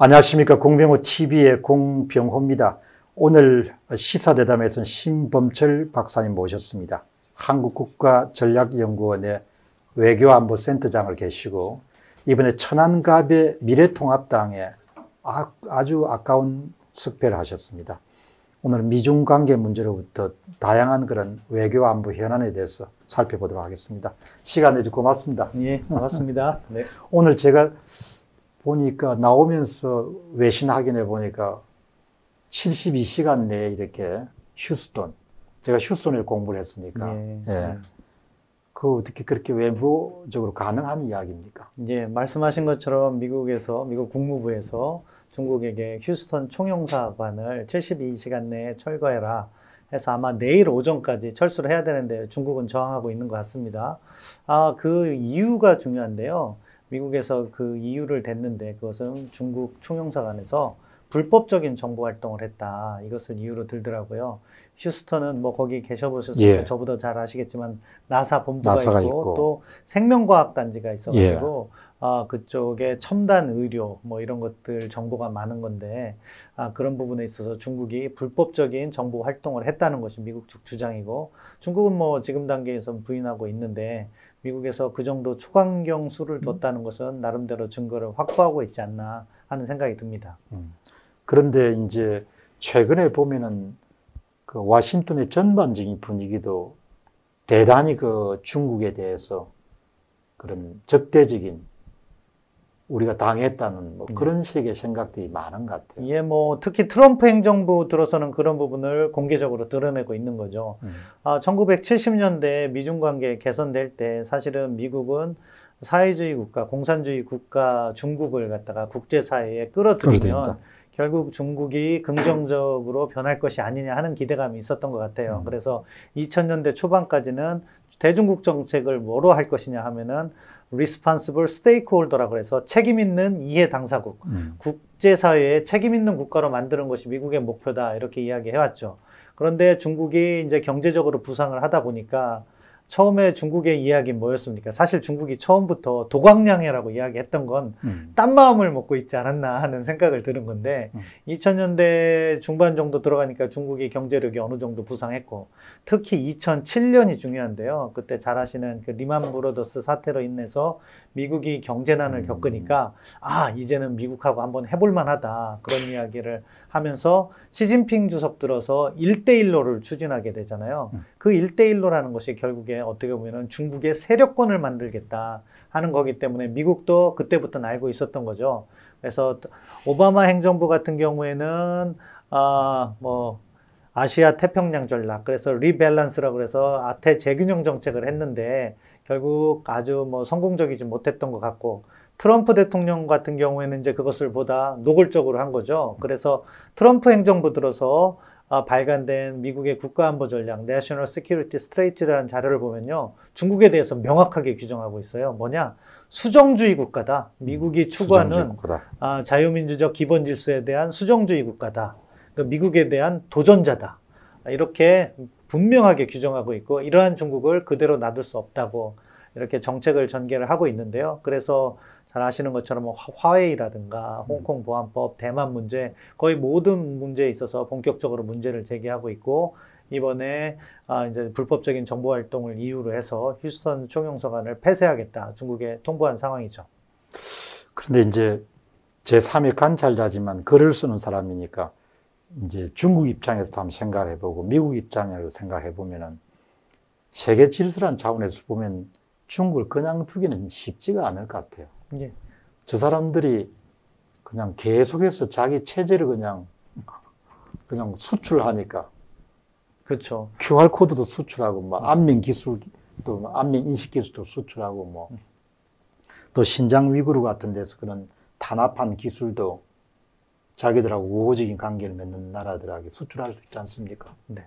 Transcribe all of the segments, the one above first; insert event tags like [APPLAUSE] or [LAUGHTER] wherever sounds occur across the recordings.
안녕하십니까. 공병호 TV의 공병호입니다. 오늘 시사대담에서는 신범철 박사님 모셨습니다. 한국국가전략연구원의 외교안보센터장을 계시고 이번에 천안갑의 미래통합당에 아, 아주 아까운 석패를 하셨습니다. 오늘 미중 관계 문제로부터 다양한 그런 외교 안보 현안에 대해서 살펴보도록 하겠습니다. 시간 내주 고맙습니다. 예, 고맙습니다. 네. 오늘 제가 보니까 나오면서 외신 확인해 보니까 72시간 내에 이렇게 휴스톤, 제가 휴스톤에 공부를 했으니까, 예. 예. 그 어떻게 그렇게 외부적으로 가능한 이야기입니까? 예, 말씀하신 것처럼 미국에서 미국 국무부에서 중국에게 휴스턴 총영사관을 72시간 내에 철거해라 해서 아마 내일 오전까지 철수를 해야 되는데 중국은 저항하고 있는 것 같습니다. 아, 그 이유가 중요한데요. 미국에서 그 이유를 댔는데 그것은 중국 총영사관에서 불법적인 정보 활동을 했다. 이것을 이유로 들더라고요. 휴스턴은 뭐 거기 계셔보셨으니까 예. 저보다 잘 아시겠지만 나사 본부가 있고, 있고. 또 생명과학 단지가 있어가지고 예. 아, 그쪽에 첨단 의료 뭐 이런 것들 정보가 많은 건데 아, 그런 부분에 있어서 중국이 불법적인 정보 활동을 했다는 것이 미국 측 주장이고 중국은 뭐 지금 단계에서 부인하고 있는데 미국에서 그 정도 초강경 수를 뒀다는 것은 나름대로 증거를 확보하고 있지 않나 하는 생각이 듭니다. 그런데 이제 최근에 보면은 그 와싱턴의 전반적인 분위기도 대단히 그 중국에 대해서 그런 적대적인 우리가 당했다는 뭐 그런 식의 생각들이 많은 것 같아요. 예, 뭐 특히 트럼프 행정부 들어서는 그런 부분을 공개적으로 드러내고 있는 거죠. 음. 아, 1970년대 미중 관계 개선될 때 사실은 미국은 사회주의 국가, 공산주의 국가 중국을 갖다가 국제사회에 끌어들이면 끌어들인다. 결국 중국이 긍정적으로 변할 것이 아니냐 하는 기대감이 있었던 것 같아요. 음. 그래서 2000년대 초반까지는 대중국 정책을 뭐로 할 것이냐 하면은 responsible stakeholder라고 해서 책임 있는 이해 당사국, 음. 국제사회에 책임 있는 국가로 만드는 것이 미국의 목표다 이렇게 이야기해 왔죠. 그런데 중국이 이제 경제적으로 부상을 하다 보니까 처음에 중국의 이야기는 뭐였습니까? 사실 중국이 처음부터 도광량해라고 이야기했던 건 음. 딴 마음을 먹고 있지 않았나 하는 생각을 드는 건데 음. 2000년대 중반 정도 들어가니까 중국이 경제력이 어느 정도 부상했고 특히 2007년이 중요한데요. 그때 잘 아시는 그 리만 브로더스 사태로 인해서 미국이 경제난을 음. 겪으니까 아 이제는 미국하고 한번 해볼 만하다 그런 이야기를 하면서 시진핑 주석 들어서 1대1로를 추진하게 되잖아요. 음. 그 1대1로라는 것이 결국에 어떻게 보면 중국의 세력권을 만들겠다 하는 거기 때문에 미국도 그때부터 알고 있었던 거죠. 그래서 오바마 행정부 같은 경우에는 아뭐 아시아 태평양 전략 그래서 리밸런스라고 그래서 아태 재균형 정책을 했는데 결국 아주 뭐 성공적이지 못했던 것 같고 트럼프 대통령 같은 경우에는 이제 그것을 보다 노골적으로 한 거죠. 그래서 트럼프 행정부 들어서 아, 발간된 미국의 국가안보 전략 National Security Strategy라는 자료를 보면요. 중국에 대해서 명확하게 규정하고 있어요. 뭐냐? 수정주의 국가다. 미국이 추구하는 수정주의 국가다. 아, 자유민주적 기본 질서에 대한 수정주의 국가다. 그 미국에 대한 도전자다. 아, 이렇게 분명하게 규정하고 있고 이러한 중국을 그대로 놔둘 수 없다고 이렇게 정책을 전개를 하고 있는데요. 그래서 잘 아시는 것처럼 뭐 화- 화웨이라든가 홍콩 보안법, 대만 문제 거의 모든 문제에 있어서 본격적으로 문제를 제기하고 있고 이번에 아, 이제 불법적인 정보 활동을 이유로 해서 휴스턴 총영사관을 폐쇄하겠다 중국에 통보한 상황이죠. 그런데 이제 제 3의 관찰자지만 글을 쓰는 사람이니까 이제 중국 입장에서도 한번 생각을 해보고 미국 입장에서 생각해 보면은 세계 질서란 차원에서 보면 중국을 그냥 두기는 쉽지가 않을 것 같아요. 예. 저 사람들이 그냥 계속해서 자기 체제를 그냥 그냥 수출하니까 그렇죠. QR 코드도 수출하고 뭐 안면 기술도 안면 인식 기술도 수출하고 뭐 또 신장 위구르 같은 데서 그런 탄압한 기술도 자기들하고 우호적인 관계를 맺는 나라들에게 수출할 수 있지 않습니까? 네.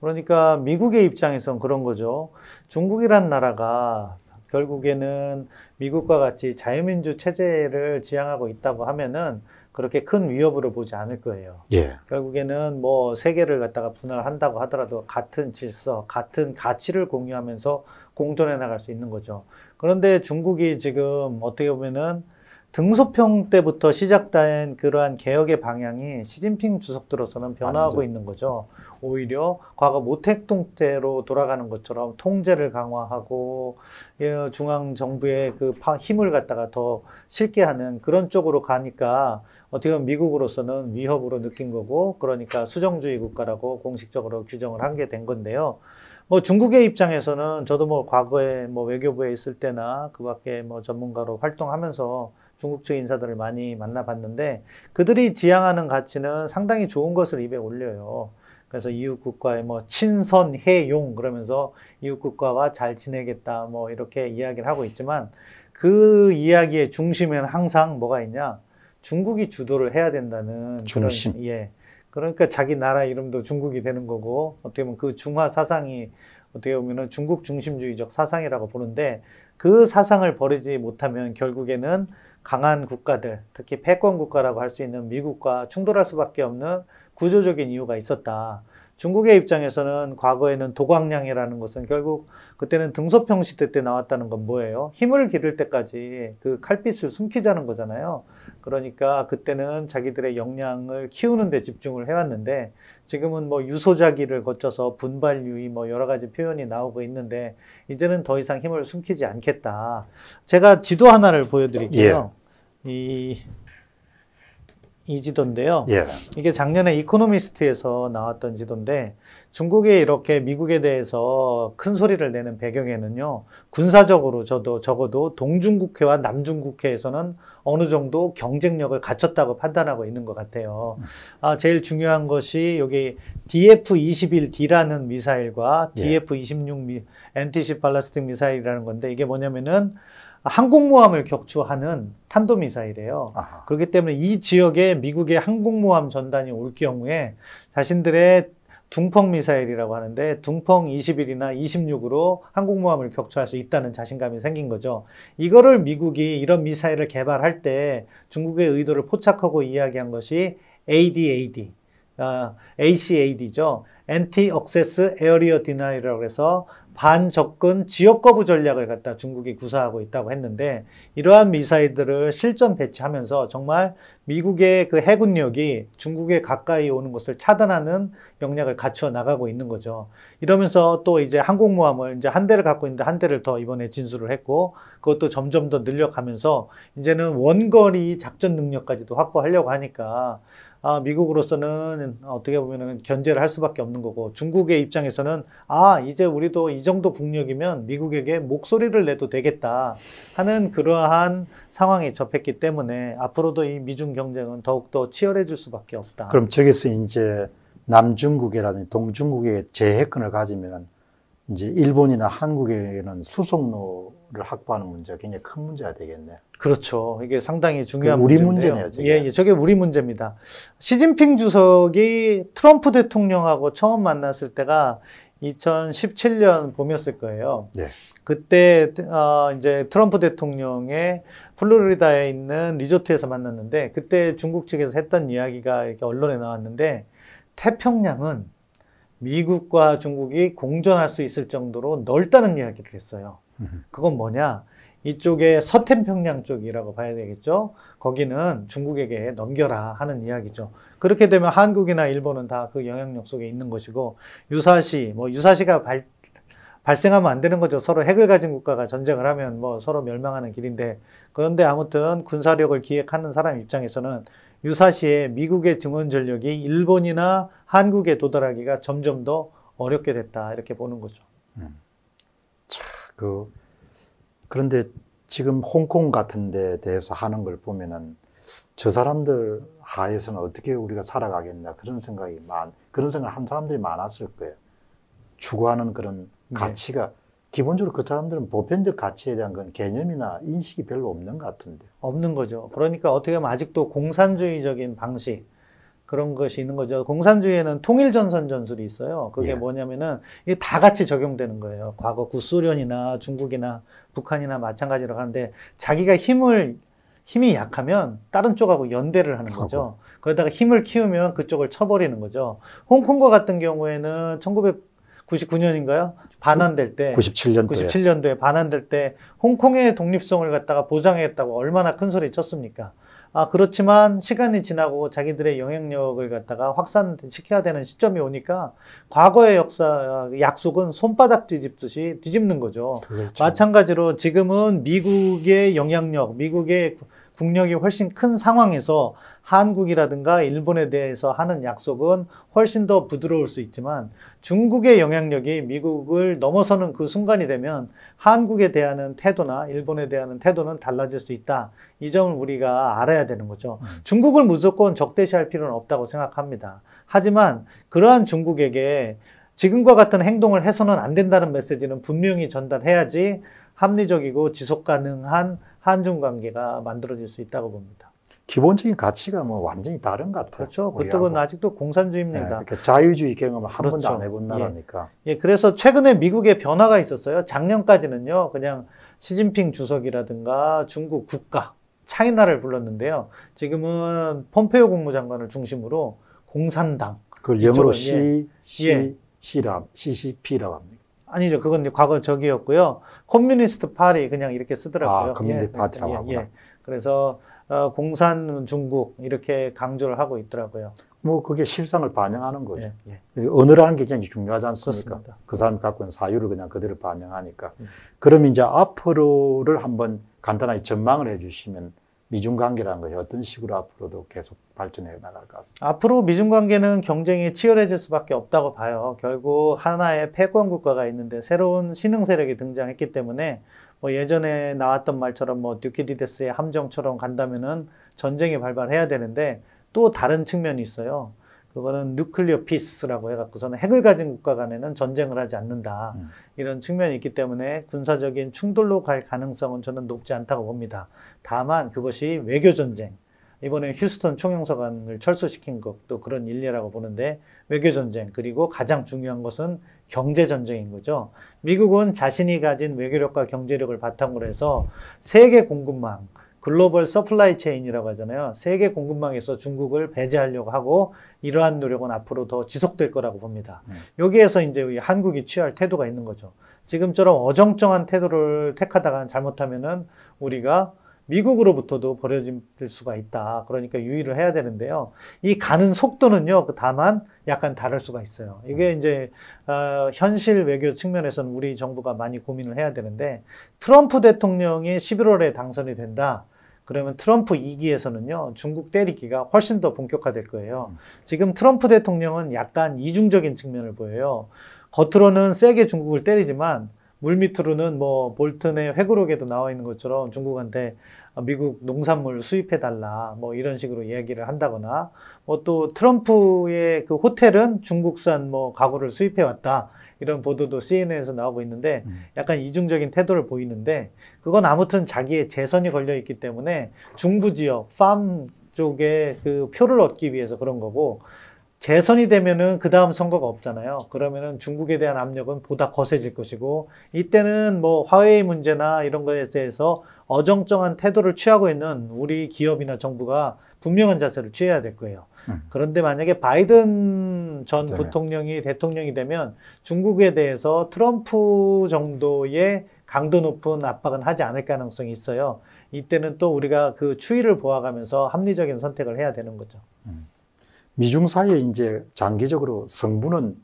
그러니까 미국의 입장에선 그런 거죠. 중국이란 나라가 결국에는 미국과 같이 자유민주 체제를 지향하고 있다고 하면은 그렇게 큰 위협으로 보지 않을 거예요. 예. 결국에는 뭐 세계를 갖다가 분할한다고 하더라도 같은 질서, 같은 가치를 공유하면서 공존해 나갈 수 있는 거죠. 그런데 중국이 지금 어떻게 보면은 등소평 때부터 시작된 그러한 개혁의 방향이 시진핑 주석 들어서는 변화하고 완전. 있는 거죠. 오히려 과거 모택동 때로 돌아가는 것처럼 통제를 강화하고 예, 중앙 정부의 그 파- 힘을 갖다가 더 실게 하는 그런 쪽으로 가니까 어떻게 보면 미국으로서는 위협으로 느낀 거고 그러니까 수정주의 국가라고 공식적으로 규정을 한 게 된 건데요. 뭐 중국의 입장에서는 저도 뭐 과거에 뭐 외교부에 있을 때나 그 밖에 뭐 전문가로 활동하면서 중국 측 인사들을 많이 만나봤는데 그들이 지향하는 가치는 상당히 좋은 것을 입에 올려요. 그래서 이웃 국가의 뭐 친선해용 그러면서 이웃 국가와 잘 지내겠다 뭐 이렇게 이야기를 하고 있지만 그 이야기의 중심에는 항상 뭐가 있냐? 중국이 주도를 해야 된다는 중심. 그런, 예. 그러니까 자기 나라 이름도 중국이 되는 거고 어떻게 보면 그 중화 사상이 어떻게 보면은 중국 중심주의적 사상이라고 보는데 그 사상을 버리지 못하면 결국에는 강한 국가들, 특히 패권 국가라고 할 수 있는 미국과 충돌할 수밖에 없는 구조적인 이유가 있었다. 중국의 입장에서는 과거에는 도광량이라는 것은 결국 그때는 등소평 시대 때 나왔다는 건 뭐예요? 힘을 기를 때까지 그 칼빛을 숨기자는 거잖아요. 그러니까 그때는 자기들의 역량을 키우는 데 집중을 해왔는데 지금은 뭐 유소자기를 거쳐서 분발유의 뭐 여러 가지 표현이 나오고 있는데 이제는 더 이상 힘을 숨기지 않겠다. 제가 지도 하나를 보여드릴게요. 이, 이 지도인데요. 예. 이게 작년에 이코노미스트에서 나왔던 지도인데 중국이 이렇게 미국에 대해서 큰 소리를 내는 배경에는요 군사적으로 저도 적어도 동중국해와 남중국해에서는 어느 정도 경쟁력을 갖췄다고 판단하고 있는 것 같아요. 아, 제일 중요한 것이 여기 DF-21D라는 미사일과 예. DF-26 미, NTC 발라스틱 미사일이라는 건데 이게 뭐냐면은 항공모함을 격추하는 탄도미사일이에요. 아하. 그렇기 때문에 이 지역에 미국의 항공모함 전단이 올 경우에 자신들의 둥펑 미사일이라고 하는데 둥펑 21이나 26으로 항공모함을 격추할 수 있다는 자신감이 생긴 거죠. 이거를 미국이 이런 미사일을 개발할 때 중국의 의도를 포착하고 이야기한 것이 ADAD, 아, ACAD죠. Anti-Access Area Denial이라고 해서 반접근 지역 거부 전략을 갖다 중국이 구사하고 있다고 했는데 이러한 미사일들을 실전 배치하면서 정말 미국의 그 해군력이 중국에 가까이 오는 것을 차단하는 역량을 갖추어 나가고 있는 거죠. 이러면서 또 이제 항공모함을 이제 한 대를 갖고 있는데 한 대를 더 이번에 진수를 했고 그것도 점점 더 늘려가면서 이제는 원거리 작전 능력까지도 확보하려고 하니까 아, 미국으로서는 어떻게 보면은 견제를 할 수밖에 없는 거고 중국의 입장에서는 아, 이제 우리도 이 정도 국력이면 미국에게 목소리를 내도 되겠다 하는 그러한 상황에 접했기 때문에 앞으로도 이 미중 경쟁은 더욱더 치열해질 수밖에 없다. 그럼 저기서 이제 남중국해라든지 동중국에 제해권을 가지면 이제 일본이나 한국에는 수송로 를 확보하는 문제가 굉장히 큰 문제가 되겠네. 그렇죠. 이게 상당히 중요한 그 우리 문제인데요. 문제네요, 저게. 예, 예, 저게 우리 문제입니다. 시진핑 주석이 트럼프 대통령하고 처음 만났을 때가 2017년 봄이었을 거예요. 네. 그때 어, 이제 트럼프 대통령의 플로리다에 있는 리조트에서 만났는데 그때 중국 측에서 했던 이야기가 이렇게 언론에 나왔는데 태평양은 미국과 중국이 공존할 수 있을 정도로 넓다는 이야기를 했어요. 그건 뭐냐? 이쪽에 서태평양 쪽이라고 봐야 되겠죠. 거기는 중국에게 넘겨라 하는 이야기죠. 그렇게 되면 한국이나 일본은 다 그 영향력 속에 있는 것이고 유사시 뭐 유사시가 발, 발생하면 안 되는 거죠. 서로 핵을 가진 국가가 전쟁을 하면 뭐 서로 멸망하는 길인데 그런데 아무튼 군사력을 기획하는 사람 입장에서는 유사시에 미국의 증원 전력이 일본이나 한국에 도달하기가 점점 더 어렵게 됐다 이렇게 보는 거죠. 그 그런데 지금 홍콩 같은 데 대해서 하는 걸 보면은 저 사람들 하에서는 어떻게 우리가 살아가겠나 그런 생각이 많 그런 생각 한 사람들이 많았을 거예요. 추구하는 그런 네. 가치가 기본적으로 그 사람들은 보편적 가치에 대한 건 개념이나 인식이 별로 없는 것 같은데. 없는 거죠. 그러니까 어떻게 보면 아직도 공산주의적인 방식 그런 것이 있는 거죠. 공산주의에는 통일전선 전술이 있어요. 그게 예. 뭐냐면은 이게 다 같이 적용되는 거예요. 과거 구소련이나 중국이나 북한이나 마찬가지로 하는데 자기가 힘을 힘이 약하면 다른 쪽하고 연대를 하는 거죠. 그러다가 힘을 키우면 그쪽을 쳐버리는 거죠. 홍콩과 같은 경우에는 99년인가요? 반환될 때 97년도에 97년도에 반환될 때 홍콩의 독립성을 갖다가 보장했다고 얼마나 큰 소리 쳤습니까? 아, 그렇지만 시간이 지나고 자기들의 영향력을 갖다가 확산시켜야 되는 시점이 오니까 과거의 역사, 약속은 손바닥 뒤집듯이 뒤집는 거죠. 그렇죠. 마찬가지로 지금은 미국의 영향력, 미국의 국력이 훨씬 큰 상황에서 한국이라든가 일본에 대해서 하는 약속은 훨씬 더 부드러울 수 있지만 중국의 영향력이 미국을 넘어서는 그 순간이 되면 한국에 대한 태도나 일본에 대한 태도는 달라질 수 있다. 이 점을 우리가 알아야 되는 거죠. 중국을 무조건 적대시할 필요는 없다고 생각합니다. 하지만 그러한 중국에게 지금과 같은 행동을 해서는 안 된다는 메시지는 분명히 전달해야지 합리적이고 지속 가능한 한중 관계가 만들어질 수 있다고 봅니다. 기본적인 가치가 뭐 완전히 다른 것 같아요. 그렇죠. 그쪽은 아직도 공산주의입니다. 네, 그러니까 자유주의 경험을 한 그렇죠. 번도 안 해본 나라니까. 예, 그래서 최근에 미국의 변화가 있었어요. 작년까지는요, 그냥 시진핑 주석이라든가 중국 국가, China를 불렀는데요. 지금은 폼페이오 국무장관을 중심으로 공산당. 그걸 영어로 이쪽은, C, 예. C, C라, CCP라고 합니다. 아니죠. 그건 과거 적이었고요. Communist Party 그냥 이렇게 쓰더라고요. 아, Communist Party라고 하구나. 그래서 어, 공산 중국 이렇게 강조를 하고 있더라고요. 뭐 그게 실상을 반영하는 거죠. 예, 예. 언어라는 게 굉장히 중요하지 않습니까? 그렇습니다. 그 사람이 갖고 있는 사유를 그냥 그대로 반영하니까. 음. 그럼 이제 앞으로를 한번 간단하게 전망을 해주시면 미중 관계라는 것이 어떤 식으로 앞으로도 계속 발전해 나갈 것 같습니다. 앞으로 미중 관계는 경쟁이 치열해질 수밖에 없다고 봐요. 결국 하나의 패권 국가가 있는데 새로운 신흥 세력이 등장했기 때문에 뭐 예전에 나왔던 말처럼 뭐 듀키디데스의 함정처럼 간다면은 전쟁이 발발해야 되는데 또 다른 측면이 있어요. 그거는 누클리어 피스라고 해갖고서는 핵을 가진 국가 간에는 전쟁을 하지 않는다. 음. 이런 측면이 있기 때문에 군사적인 충돌로 갈 가능성은 저는 높지 않다고 봅니다. 다만 그것이 외교 전쟁. 이번에 휴스턴 총영사관을 철수시킨 것도 그런 일례라고 보는데 외교 전쟁 그리고 가장 중요한 것은 경제 전쟁인 거죠. 미국은 자신이 가진 외교력과 경제력을 바탕으로 해서 세계 공급망 global supply chain이라고 하잖아요. 세계 공급망에서 중국을 배제하려고 하고 이러한 노력은 앞으로 더 지속될 거라고 봅니다. 음. 여기에서 이제 우리 한국이 취할 태도가 있는 거죠. 지금처럼 어정쩡한 태도를 택하다가 잘못하면은 우리가 미국으로부터도 버려질 수가 있다. 그러니까 유의를 해야 되는데요. 이 가는 속도는요, 그 다만 약간 다를 수가 있어요. 이게 이제, 어, 현실 외교 측면에서는 우리 정부가 많이 고민을 해야 되는데, 트럼프 대통령이 11월에 당선이 된다. 그러면 트럼프 2기에서는요, 중국 때리기가 훨씬 더 본격화될 거예요. 지금 트럼프 대통령은 약간 이중적인 측면을 보여요. 겉으로는 세게 중국을 때리지만, 물밑으로는 뭐 볼튼의 회고록에도 나와 있는 것처럼 중국한테 미국 농산물 수입해 달라 뭐 이런 식으로 이야기를 한다거나 뭐 또 트럼프의 그 호텔은 중국산 뭐 가구를 수입해 왔다 이런 보도도 CNN에서 나오고 있는데 음. 약간 이중적인 태도를 보이는데 그건 아무튼 자기의 재선이 걸려 있기 때문에 중부 지역 팜 쪽에 그 표를 얻기 위해서 그런 거고 재선이 되면은 그 다음 선거가 없잖아요. 그러면은 중국에 대한 압력은 보다 거세질 것이고 이때는 뭐 화웨이 문제나 이런 것에 대해서 어정쩡한 태도를 취하고 있는 우리 기업이나 정부가 분명한 자세를 취해야 될 거예요. 음. 그런데 만약에 바이든 전 네. 부통령이 대통령이 되면 중국에 대해서 트럼프 정도의 강도 높은 압박은 하지 않을 가능성이 있어요. 이때는 또 우리가 그 추이를 보아가면서 합리적인 선택을 해야 되는 거죠. 미중 사이에 이제 장기적으로 성분은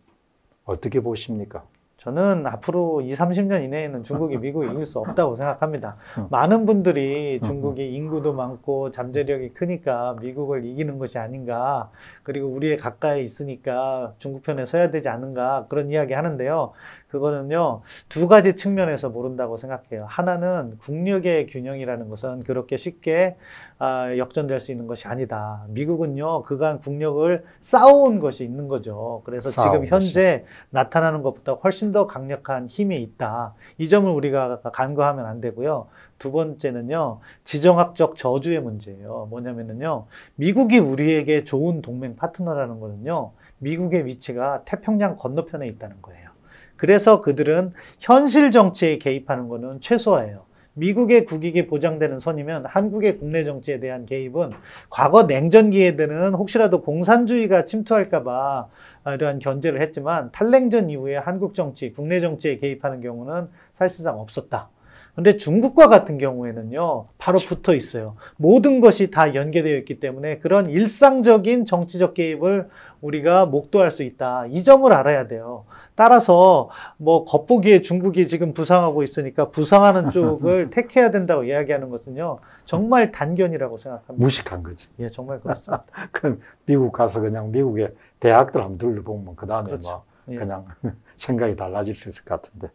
어떻게 보십니까? 저는 앞으로 2, 30년 이내에는 중국이 미국을 이길 수 없다고 [LAUGHS] 생각합니다. 음. 많은 분들이 중국이 인구도 많고 잠재력이 크니까 미국을 이기는 것이 아닌가. 그리고 우리의 가까이 있으니까 중국 편에 서야 되지 않은가. 그런 이야기 하는데요. 그거는요, 두 가지 측면에서 모른다고 생각해요. 하나는 국력의 균형이라는 것은 그렇게 쉽게 아, 역전될 수 있는 것이 아니다. 미국은요, 그간 국력을 쌓아온 것이 있는 거죠. 그래서 지금 현재 나타나는 것보다 훨씬 더 강력한 힘이 있다. 이 점을 우리가 간과하면 안 되고요. 두 번째는요, 지정학적 저주의 문제예요. 뭐냐면은요, 미국이 우리에게 좋은 동맹 파트너라는 거는요, 미국의 위치가 태평양 건너편에 있다는 거예요. 그래서 그들은 현실 정치에 개입하는 거는 최소화예요. 미국의 국익이 보장되는 선이면 한국의 국내 정치에 대한 개입은 과거 냉전기에는 혹시라도 공산주의가 침투할까봐 이러한 견제를 했지만 탈냉전 이후에 한국 정치, 국내 정치에 개입하는 경우는 사실상 없었다. 근데 중국과 같은 경우에는요, 바로 그렇죠. 붙어 있어요. 모든 것이 다 연계되어 있기 때문에 그런 일상적인 정치적 개입을 우리가 목도할 수 있다. 이 점을 알아야 돼요. 따라서 뭐 겉보기에 중국이 지금 부상하고 있으니까 부상하는 쪽을 [LAUGHS] 택해야 된다고 이야기하는 것은요, 정말 단견이라고 생각합니다. 무식한 거지. 예, 정말 그렇습니다. [LAUGHS] 그럼 미국 가서 그냥 미국의 대학들 한번 둘러보면 그 다음에 그렇죠. 뭐 예. 그냥 [LAUGHS] 생각이 달라질 수 있을 것 같은데